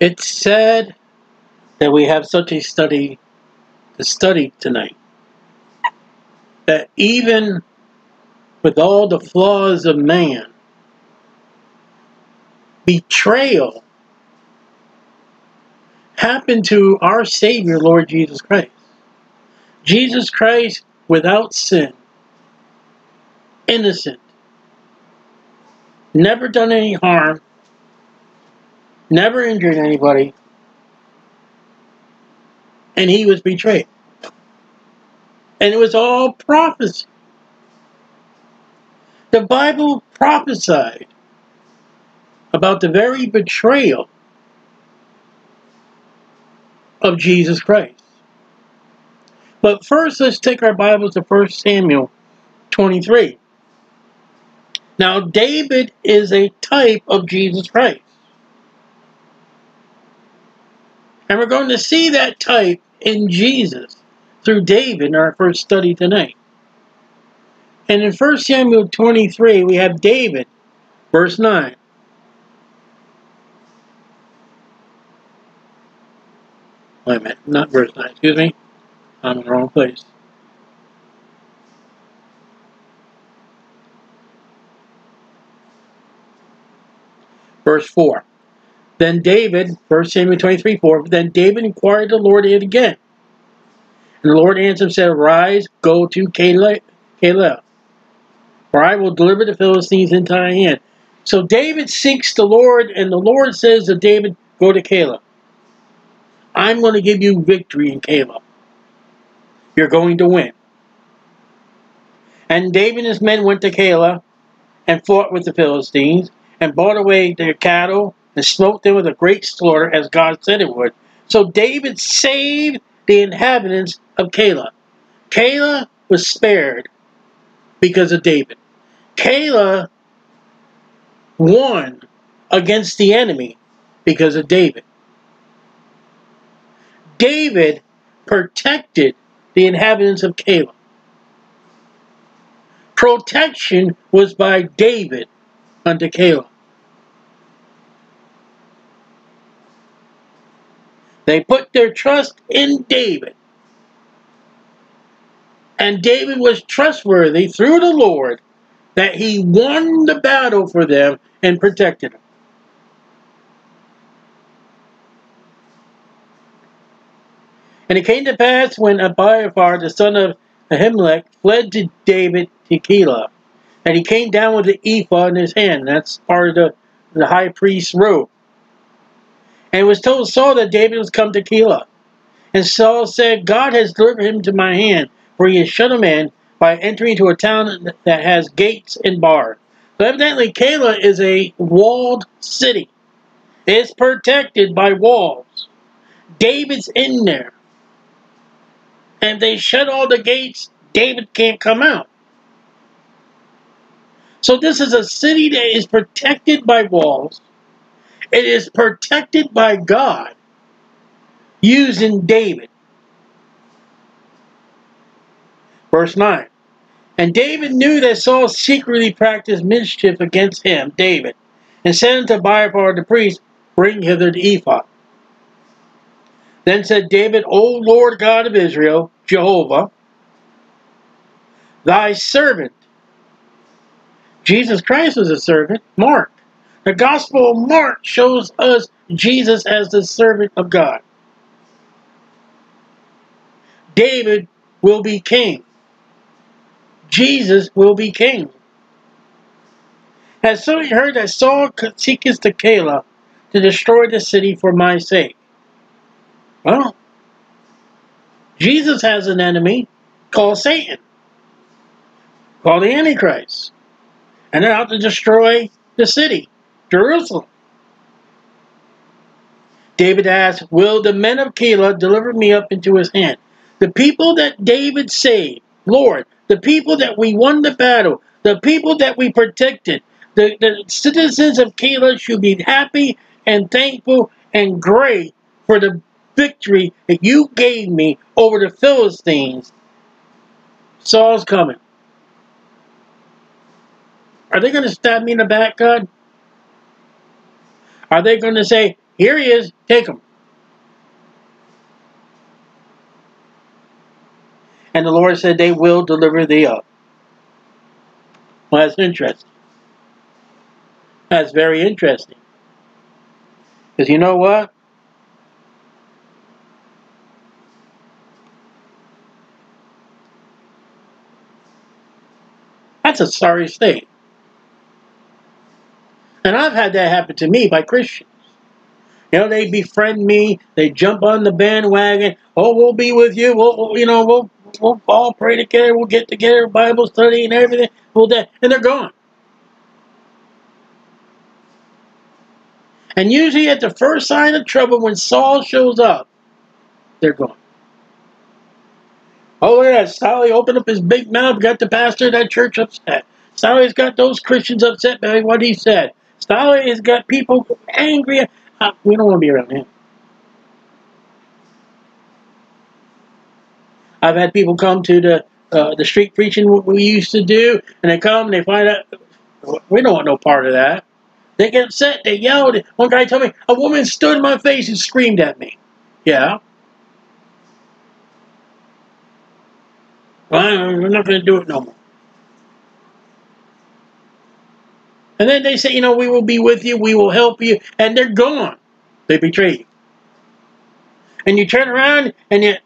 It's sad that we have such a study to study tonight. That even with all the flaws of man, betrayal happened to our Savior, Lord Jesus Christ. Jesus Christ without sin, innocent, never done any harm, never injured anybody, and he was betrayed. And it was all prophecy. The Bible prophesied about the very betrayal of Jesus Christ. But first, let's take our Bibles to 1 Samuel 23. Now, David is a type of Jesus Christ. And we're going to see that type in Jesus through David in our first study tonight. And in 1 Samuel 23, we have David, verse 9. Wait a minute, not verse 9, excuse me. I'm in the wrong place. Verse 4. Then David, 1 Samuel 23, 4, then David inquired the Lord again. And the Lord answered and said, Arise, go to Keilah, for I will deliver the Philistines into thy hand. So David seeks the Lord, and the Lord says to David, Go to Keilah. I'm going to give you victory in Keilah. You're going to win. And David and his men went to Keilah and fought with the Philistines and brought away their cattle and smote them with a great slaughter as God said it would. So David saved the inhabitants of Keilah. Keilah was spared because of David. Keilah won against the enemy because of David. David protected the inhabitants of Keilah. Protection was by David unto Keilah. They put their trust in David. And David was trustworthy through the Lord that he won the battle for them and protected them. And it came to pass when Abiathar, the son of Ahimelech, fled to David to Keilah, and he came down with the ephod in his hand. That's part of the, the high priest's robe. And was told Saul that David was come to Keilah. And Saul said, God has delivered him to my hand, for he has shut him in by entering into a town that has gates and bars. So evidently, Keilah is a walled city. It's protected by walls. David's in there. And they shut all the gates. David can't come out. So this is a city that is protected by walls. It is protected by God using David. Verse 9. And David knew that Saul secretly practiced mischief against him, David, and said unto Abiathar the priest, Bring hither the ephod. Then said David, O Lord God of Israel, Jehovah, thy servant. Jesus Christ was a servant, Mark. The Gospel of Mark shows us Jesus as the servant of God. David will be king. Jesus will be king. Has somebody heard that Saul seeketh to Keilah to destroy the city for my sake? Well, Jesus has an enemy called Satan, called the Antichrist. And they're out to destroy the city. Jerusalem. David asked, Will the men of Keilah deliver me up into his hand? The people that David saved, Lord, the people that we won the battle, the people that we protected, the, the citizens of Keilah should be happy and thankful and great for the victory that you gave me over the Philistines. Saul's coming. Are they going to stab me in the back, God? Are they going to say, here he is, take him. And the Lord said, they will deliver thee up. Well, that's interesting. That's very interesting. Because you know what? That's a sorry state. And I've had that happen to me by Christians. You know, they befriend me. They jump on the bandwagon. Oh, we'll be with you. We'll, you know, we'll, we'll all pray together. We'll get together, Bible study and everything. We'll do, and they're gone. And usually at the first sign of trouble, when Saul shows up, they're gone. Oh, look at that. Sally opened up his big mouth, got the pastor of that church upset. Sally's got those Christians upset by what he said. Sally has got people angry. Uh, we don't want to be around him. I've had people come to the uh, the street preaching what we used to do, and they come and they find out we don't want no part of that. They get upset. They yelled. One guy told me a woman stood in my face and screamed at me. Yeah. Well, we're not going to do it no more. And then they say, you know, we will be with you, we will help you, and they're gone. They betray you. And you turn around and you,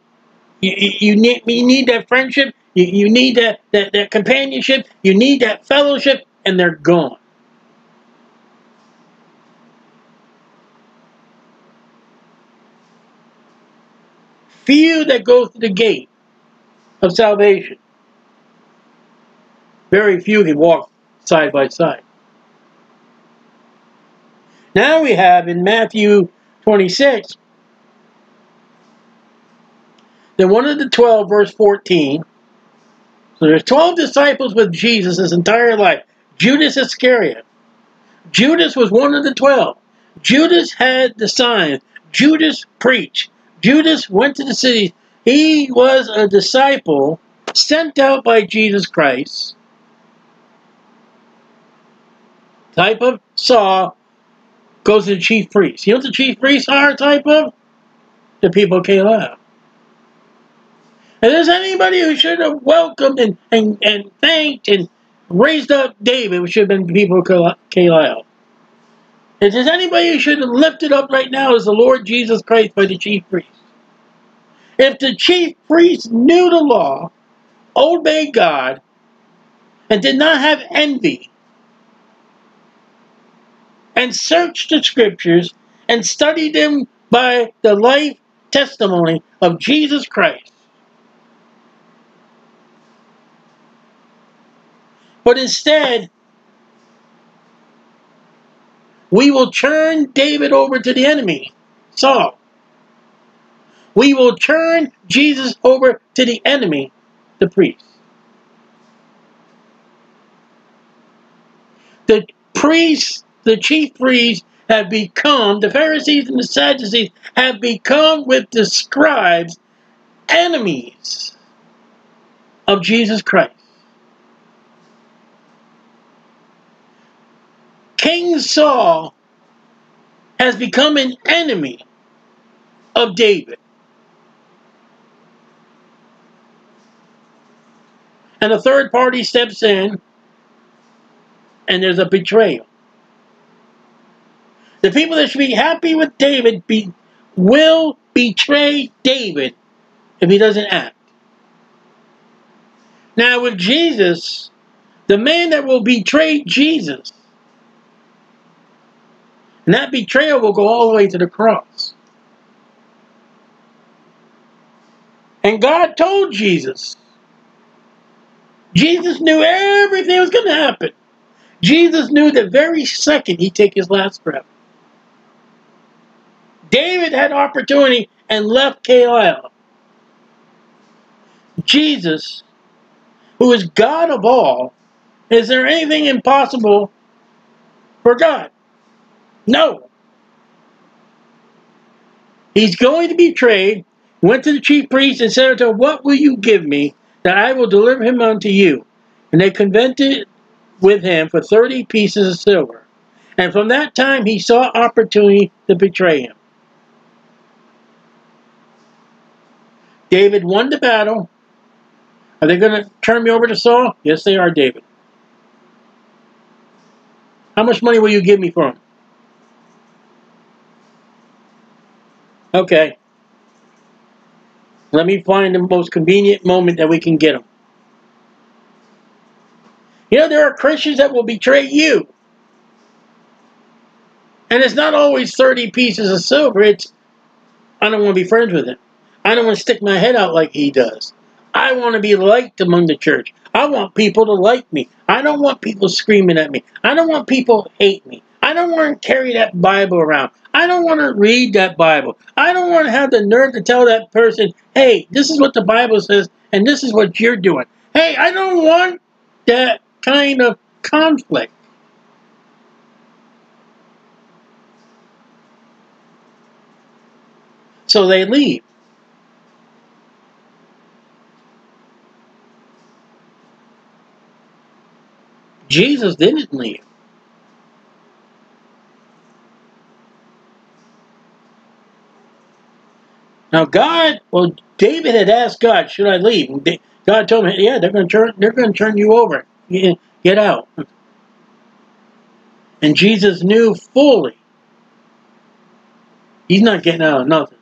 you, you, need, you need that friendship, you, you need that, that, that companionship, you need that fellowship, and they're gone. Few that go through the gate of salvation. Very few can walk side by side. Now we have in Matthew 26, then one of the 12, verse 14, so there's 12 disciples with Jesus his entire life. Judas Iscariot. Judas was one of the 12. Judas had the signs. Judas preached. Judas went to the city. He was a disciple sent out by Jesus Christ. Type of Saul goes to the chief priest. You know what the chief priests are type of? The people of Keilah. And there's anybody who should have welcomed and, and, and thanked and raised up David, which should have been the people of Keilah. If there's anybody who should have lifted up right now is the Lord Jesus Christ by the chief priest. If the chief priest knew the law, obeyed God, and did not have envy, and searched the scriptures and studied them by the life testimony of Jesus Christ. But instead, we will turn David over to the enemy, Saul. We will turn Jesus over to the enemy, the priest. The priests the chief priests have become, the Pharisees and the Sadducees have become with the scribes enemies of Jesus Christ. King Saul has become an enemy of David. And a third party steps in and there's a betrayal. The people that should be happy with David be, will betray David if he doesn't act. Now with Jesus, the man that will betray Jesus, and that betrayal will go all the way to the cross. And God told Jesus. Jesus knew everything was going to happen. Jesus knew the very second he'd take his last breath. David had opportunity and left Keilah. Jesus, who is God of all, is there anything impossible for God? No. He's going to be betrayed, went to the chief priest and said unto him, What will you give me that I will deliver him unto you? And they convented with him for thirty pieces of silver. And from that time, he saw opportunity to betray him. David won the battle. Are they going to turn me over to Saul? Yes, they are, David. How much money will you give me for him? Okay. Let me find the most convenient moment that we can get him. You know, there are Christians that will betray you. And it's not always 30 pieces of silver. It's, I don't want to be friends with him. I don't want to stick my head out like he does. I want to be liked among the church. I want people to like me. I don't want people screaming at me. I don't want people hate me. I don't want to carry that Bible around. I don't want to read that Bible. I don't want to have the nerve to tell that person, hey, this is what the Bible says, and this is what you're doing. Hey, I don't want that kind of conflict. So they leave. Jesus didn't leave. Now God, well, David had asked God, "Should I leave?" And God told him, "Yeah, they're going to turn, they're going to turn you over. Get out." And Jesus knew fully he's not getting out of nothing.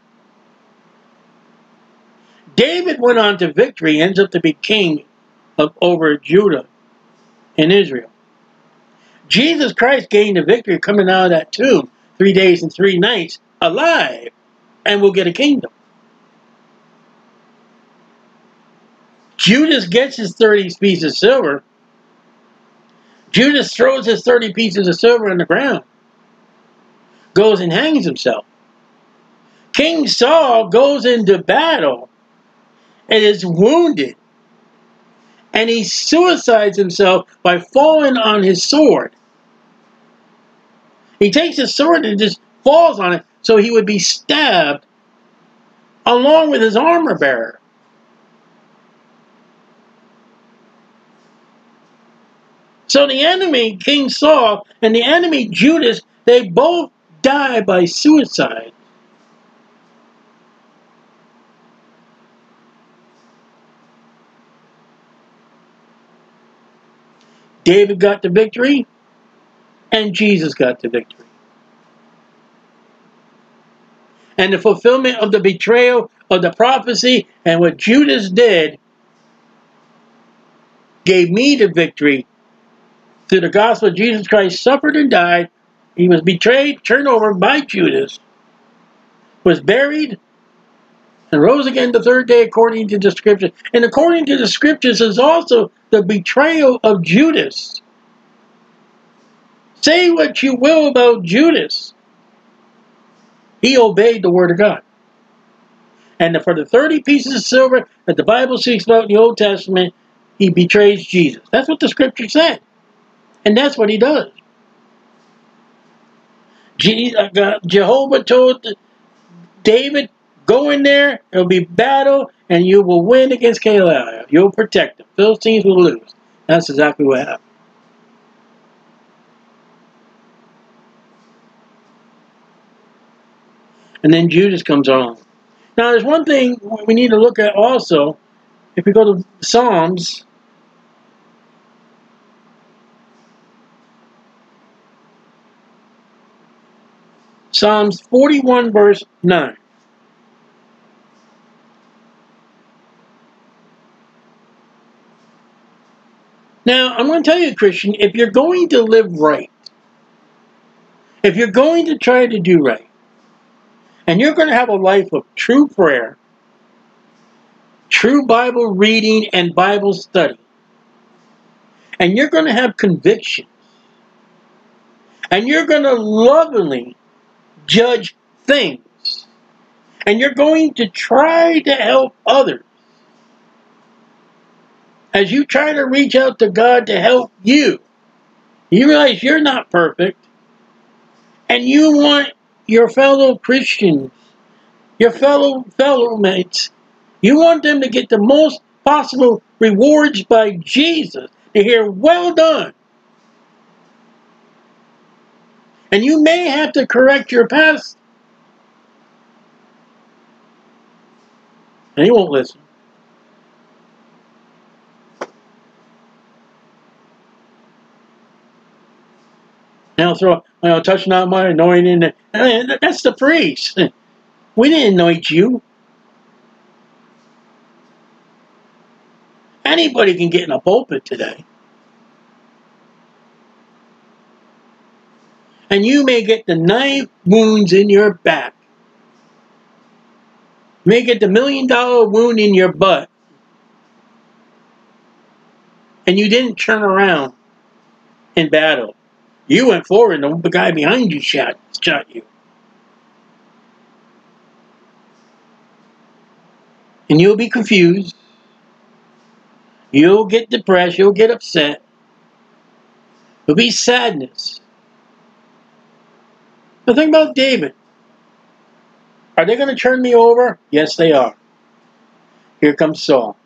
David went on to victory, ends up to be king of over Judah and Israel. Jesus Christ gained a victory coming out of that tomb three days and three nights alive and will get a kingdom. Judas gets his 30 pieces of silver. Judas throws his 30 pieces of silver on the ground. Goes and hangs himself. King Saul goes into battle and is wounded. And he suicides himself by falling on his sword. He takes his sword and just falls on it so he would be stabbed along with his armor bearer. So the enemy, King Saul, and the enemy, Judas, they both die by suicide. David got the victory, and Jesus got the victory. And the fulfillment of the betrayal of the prophecy and what Judas did gave me the victory through the gospel of Jesus Christ suffered and died. He was betrayed, turned over by Judas, was buried, and rose again the third day according to the scriptures. And according to the scriptures is also the betrayal of Judas. Say what you will about Judas. He obeyed the word of God. And for the 30 pieces of silver that the Bible speaks about in the Old Testament, he betrays Jesus. That's what the scripture said. And that's what he does. Uh, Jehovah told David, go in there, it'll be battle, and you will win against Keilah. You'll protect them. Philistines will lose. That's exactly what happened. And then Judas comes along. Now, there's one thing we need to look at also. If we go to Psalms, Psalms 41 verse 9. Now, I'm going to tell you, Christian, if you're going to live right, if you're going to try to do right, and you're going to have a life of true prayer, true Bible reading and Bible study, and you're going to have conviction, and you're going to lovingly judge things. And you're going to try to help others. As you try to reach out to God to help you, you realize you're not perfect. And you want your fellow Christians, your fellow fellow mates, you want them to get the most possible rewards by Jesus to hear, well done. And you may have to correct your past. And he won't listen. I'll throw, know, touch not my anointing. Eh, that's the priest. Eh, we didn't anoint you. Anybody can get in a pulpit today. And you may get the knife wounds in your back. You may get the million dollar wound in your butt. And you didn't turn around in battle. You went forward and the guy behind you shot, shot you. And you'll be confused. You'll get depressed. You'll get upset. There'll be sadness. But think about David. Are they going to turn me over? Yes, they are. Here comes Saul.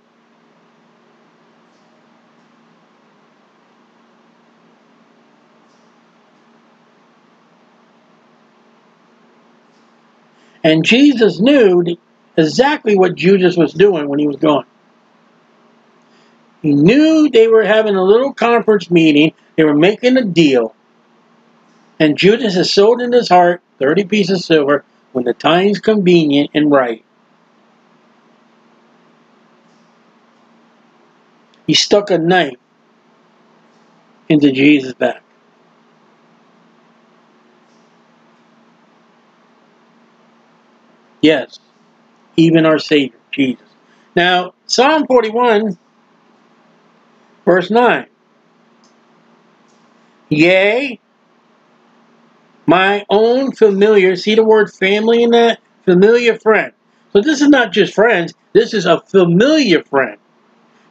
And Jesus knew exactly what Judas was doing when he was gone. He knew they were having a little conference meeting. They were making a deal. And Judas has sold in his heart 30 pieces of silver when the time's convenient and right. He stuck a knife into Jesus' back. Yes, even our Savior, Jesus. Now, Psalm 41 Verse 9. Yea, my own familiar, see the word family in that? Familiar friend. So this is not just friends, this is a familiar friend.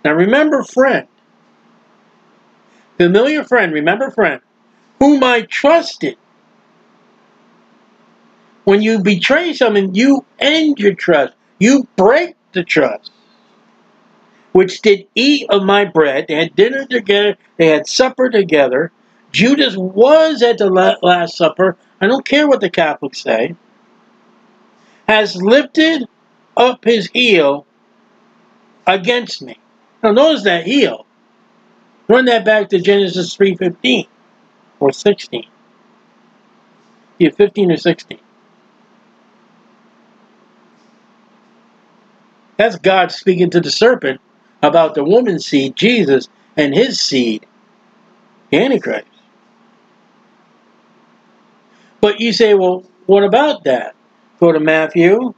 Now remember friend. Familiar friend, remember friend, whom I trusted. When you betray someone, you end your trust. You break the trust which did eat of my bread. They had dinner together. They had supper together. Judas was at the Last Supper. I don't care what the Catholics say. Has lifted up his heel against me. Now notice that heel. Run that back to Genesis 3.15 or 16. Yeah, 15 or 16. That's God speaking to the serpent about the woman's seed, Jesus, and his seed, Antichrist. But you say, well, what about that? Go to Matthew.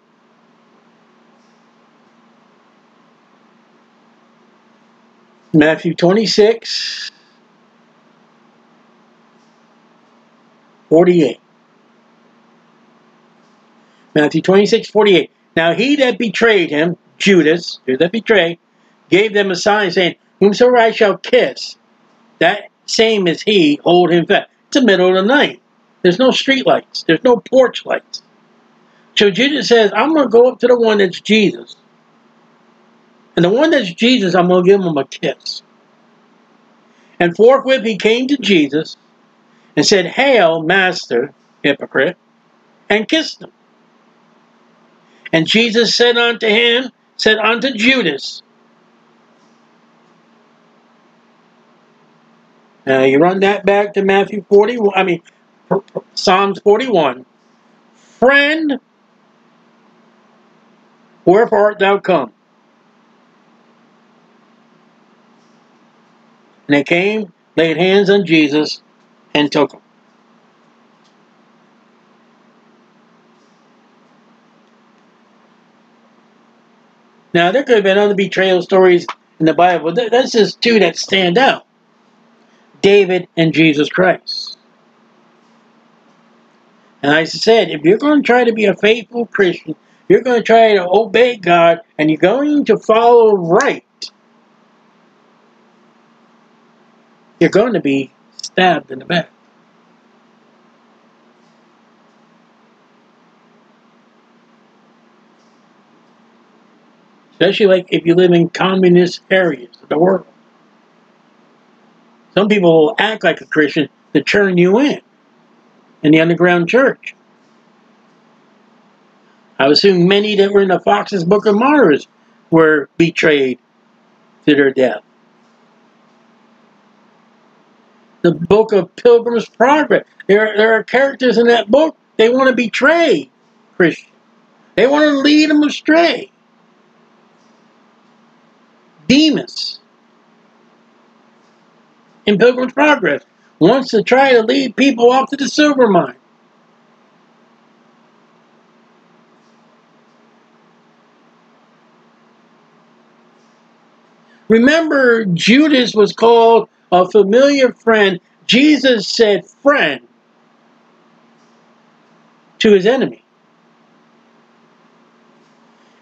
Matthew 26, 48. Matthew 26, 48. Now he that betrayed him, Judas, who that betrayed, gave them a sign saying, Whomsoever I shall kiss, that same as he, hold him fast. It's the middle of the night. There's no street lights. There's no porch lights. So Jesus says, I'm going to go up to the one that's Jesus. And the one that's Jesus, I'm going to give him a kiss. And forthwith he came to Jesus and said, Hail, Master, hypocrite, and kissed him. And Jesus said unto him, said unto Judas, Now you run that back to Matthew 41, I mean, Psalms 41. Friend, wherefore art thou come? And they came, laid hands on Jesus, and took him. Now, there could have been other betrayal stories in the Bible. That's just two that stand out. David and Jesus Christ. And I said, if you're going to try to be a faithful Christian, you're going to try to obey God, and you're going to follow right, you're going to be stabbed in the back. Especially like if you live in communist areas of the world. Some people will act like a Christian to turn you in in the underground church. I assume many that were in the Fox's Book of Martyrs were betrayed to their death. The book of Pilgrim's Progress. There, there are characters in that book, they want to betray Christians. They want to lead them astray. Demas in Pilgrim's Progress wants to try to lead people off to the silver mine. Remember, Judas was called a familiar friend. Jesus said friend to his enemy.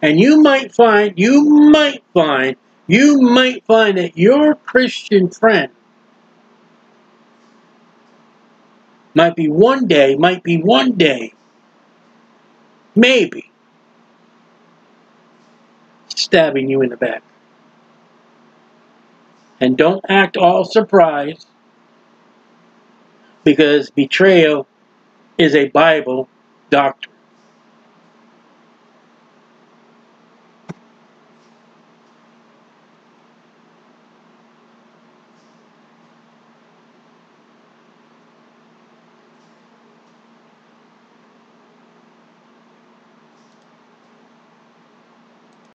And you might find, you might find, you might find that your Christian friend might be one day, might be one day, maybe, stabbing you in the back. And don't act all surprised because betrayal is a Bible doctrine.